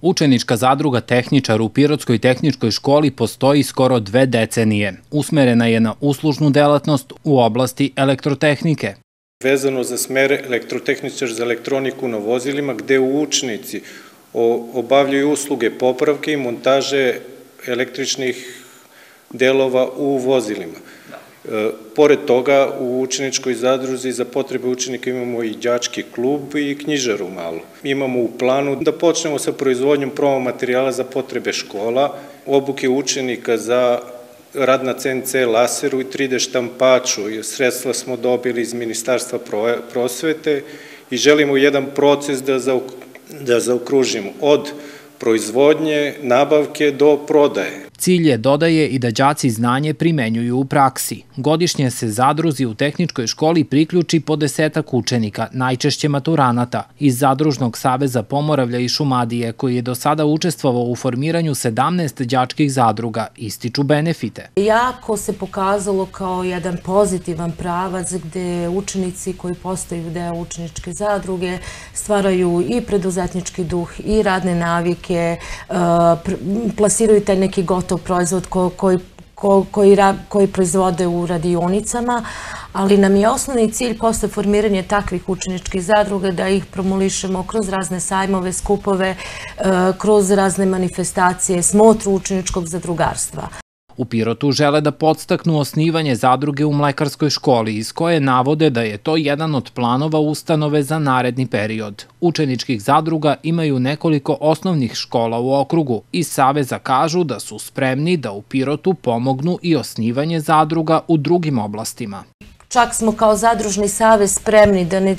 Učenička zadruga tehničar u Pirotskoj tehničkoj školi postoji skoro dve decenije. Usmerena je na uslužnu delatnost u oblasti elektrotehnike. Vezano za smer elektrotehničar za elektroniku na vozilima, gde učenici obavljaju usluge popravke i montaže električnih delova u vozilima. Pored toga, u učeničkoj zadruzi za potrebe učenika imamo i đački klub i knjižaru malo. Imamo u planu da počnemo sa proizvodnjom promo materijala za potrebe škola, obuke učenika za rad na CNC laseru i 3D štampaču. Sredstva smo dobili iz Ministarstva prosvete i želimo jedan proces da, da zaokružimo od proizvodnje, nabavke do prodaje. Cilj je, dodaje, i da đaci znanje primenjuju u praksi. Godišnje se zadruzi u tehničkoj školi priključi po desetak učenika, najčešće maturanata, iz Zadružnog saveza Pomoravlja i Šumadije, koji je do sada učestvovao u formiranju 17 đačkih zadruga, ističu benefite. Jako se pokazalo kao jedan pozitivan pravac gde učenici koji postaju deo učeničke zadruge stvaraju i preduzetnički duh i radne navike, plasiraju taj neki gotov proizvod ko, koji, ko, koji, koji proizvode u radionicama, ali nam je osnovni cilj posle formiranja takvih učeničkih zadruga da ih promulišemo kroz razne sajmove, skupove, e, kroz razne manifestacije, smotru učeničkog zadrugarstva. U Pirotu žele da podstaknu osnivanje zadruge u mlekarskoj školi, iz koje navode da je to jedan od planova ustanove za naredni period. Učeničkih zadruga imaju nekoliko osnovnih škola u okrugu. i Saveza kažu da su spremni da u Pirotu pomognu i osnivanje zadruga u drugim oblastima. Čak smo kao zadružni savez spremni da na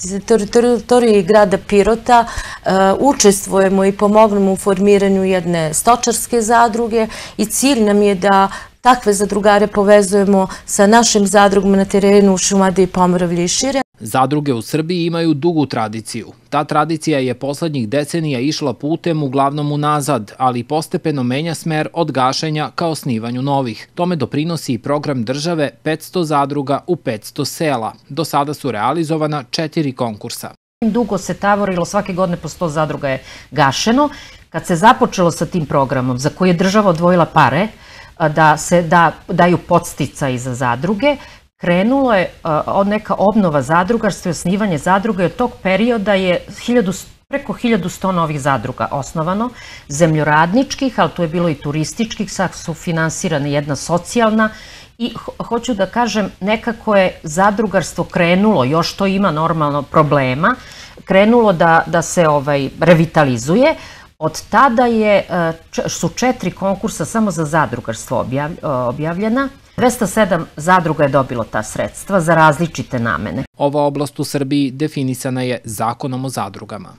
teritoriji grada Pirota e, učestvujemo i pomognemo u formiranju jedne stočarske zadruge i cilj nam je da takve zadrugare povezujemo sa našim zadrugama na terenu u Šumadiji, Pomoravlji i šire. Zadruge u Srbiji imaju dugu tradiciju. Ta tradicija je poslednjih decenija išla putem uglavnom unazad, ali postepeno menja smer od gašenja ka osnivanju novih. Tome doprinosi i program države 500 zadruga u 500 sela. Do sada su realizovana četiri konkursa. Dugo se tavorilo, svake godine po 100 zadruga je gašeno. Kad se započelo sa tim programom, za koje je država odvojila pare, da se da, daju podstica za zadruge, krenulo je od neka obnova zadrugarstva i osnivanje zadruga i od tog perioda je 1000, preko 1100 novih zadruga osnovano, zemljoradničkih, ali tu je bilo i turističkih, sad su finansirane jedna socijalna i hoću da kažem, nekako je zadrugarstvo krenulo, još to ima normalno problema, krenulo da, da se ovaj revitalizuje, Od tada je, su četiri konkursa samo za zadrugarstvo objavljena. 207 zadruga je dobilo ta sredstva za različite namene. Ova oblast u Srbiji definisana je zakonom o zadrugama.